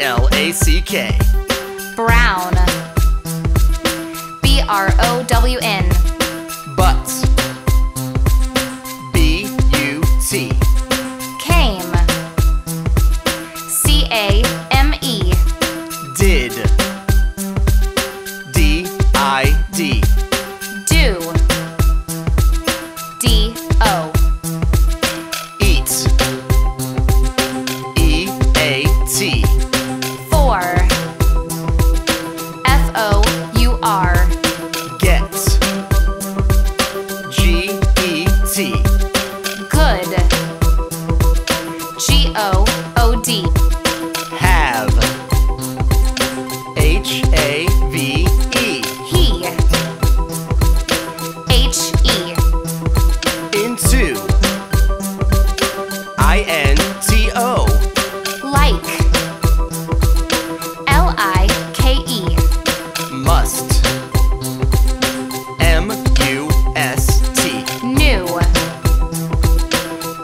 A C K. Brown. B R O W N. But. O O D. Have. H A V E. He. H E. Into. I N T O. Like. L I K E. Must. M U S T. New.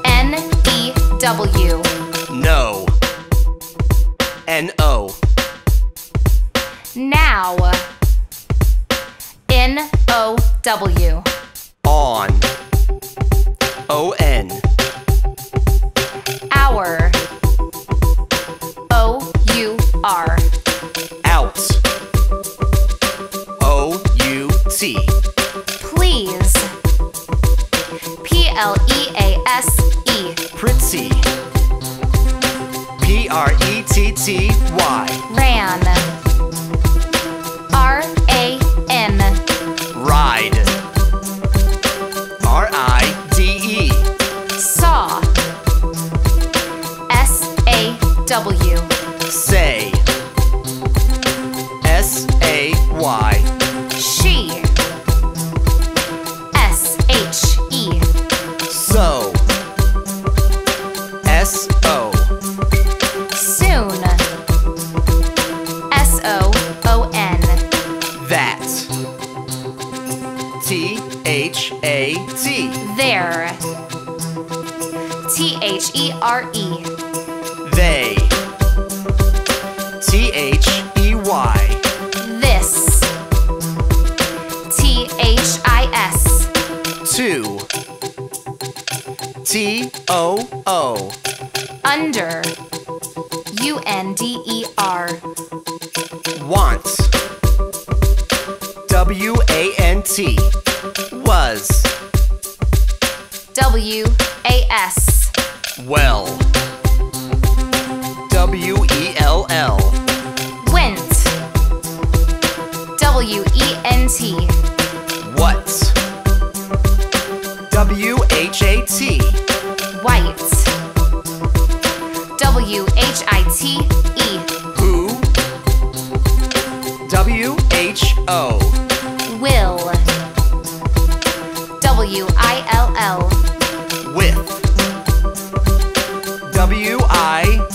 N E W. Now. N O W. On. O N. Our. O U R. Out. O U T. Please. P L E A S E. Pretty. P R E T T Y. Ran. W. Say. S A Y. She. S H E. So. S O. Soon. S O O N. That. T H A T. There. T H E R E. T H E Y. This. T H I S. Too. T O O. Under. U N D E R. Want. W A N T. Was. W A S. Well. W E L L. T. What? W H A T. White. W H I T E. Who? W H O. Will. W I L L. With. W I